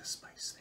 to spice